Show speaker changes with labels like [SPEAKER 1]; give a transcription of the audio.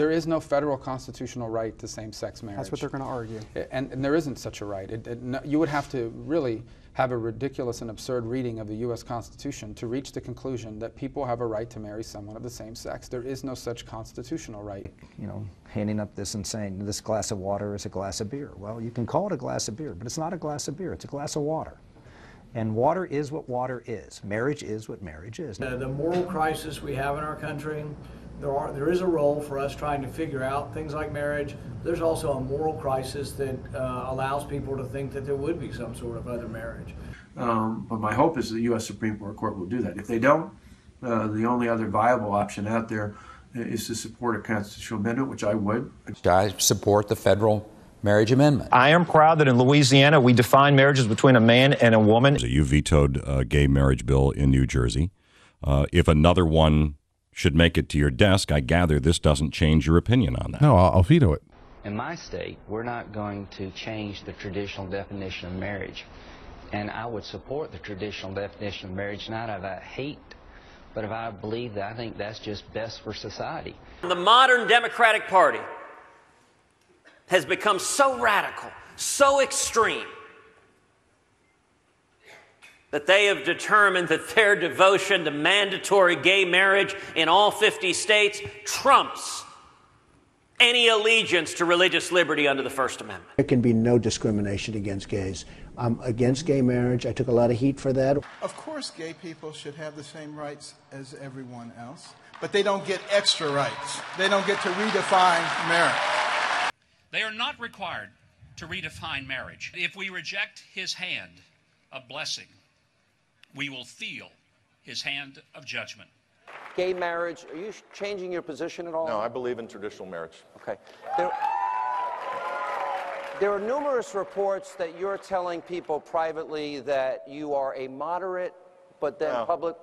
[SPEAKER 1] There is no federal constitutional right to same-sex marriage.
[SPEAKER 2] That's what they're going to argue.
[SPEAKER 1] And, and there isn't such a right. It, it, no, you would have to really have a ridiculous and absurd reading of the U.S. Constitution to reach the conclusion that people have a right to marry someone of the same sex. There is no such constitutional right.
[SPEAKER 3] You know, handing up this and saying this glass of water is a glass of beer. Well, you can call it a glass of beer, but it's not a glass of beer. It's a glass of water. And water is what water is. Marriage is what marriage is.
[SPEAKER 4] Uh, the moral crisis we have in our country, there, are, there is a role for us trying to figure out things like marriage. There's also a moral crisis that uh, allows people to think that there would be some sort of other marriage.
[SPEAKER 5] Um, but my hope is the U.S. Supreme Court will do that. If they don't, uh, the only other viable option out there is to support a constitutional amendment, which I would.
[SPEAKER 6] I support the federal marriage amendment.
[SPEAKER 7] I am proud that in Louisiana we define marriages between a man and a woman.
[SPEAKER 8] You vetoed a gay marriage bill in New Jersey. Uh, if another one should make it to your desk, I gather this doesn't change your opinion on that.
[SPEAKER 9] No, I'll, I'll veto it.
[SPEAKER 10] In my state, we're not going to change the traditional definition of marriage. And I would support the traditional definition of marriage not out of hate, but if I believe that I think that's just best for society.
[SPEAKER 11] The modern Democratic Party has become so radical, so extreme, that they have determined that their devotion to mandatory gay marriage in all 50 states trumps any allegiance to religious liberty under the First Amendment.
[SPEAKER 12] There can be no discrimination against gays. I'm against gay marriage. I took a lot of heat for that.
[SPEAKER 13] Of course, gay people should have the same rights as everyone else, but they don't get extra rights. They don't get to redefine marriage.
[SPEAKER 14] They are not required to redefine marriage. If we reject his hand of blessing, we will feel his hand of judgment.
[SPEAKER 15] Gay marriage, are you changing your position at all?
[SPEAKER 16] No, I believe in traditional marriage.
[SPEAKER 15] Okay. There, there are numerous reports that you're telling people privately that you are a moderate, but then
[SPEAKER 16] No.
[SPEAKER 15] public.